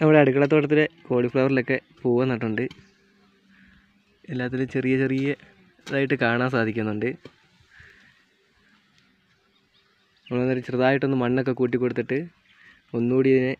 നമ്മുടെ അടുക്കളത്തോട്ടത്തിലെ കോളിഫ്ലവറിലൊക്കെ പൂവ് നട്ടുണ്ട് എല്ലാത്തിലും ചെറിയ ചെറിയ ഇതായിട്ട് കാണാൻ സാധിക്കുന്നുണ്ട്. നമ്മളന്നേരം ചെറുതായിട്ടൊന്ന് മണ്ണൊക്കെ കൂട്ടി കൊടുത്തിട്ട് ഒന്നുകൂടി ഇതിനെ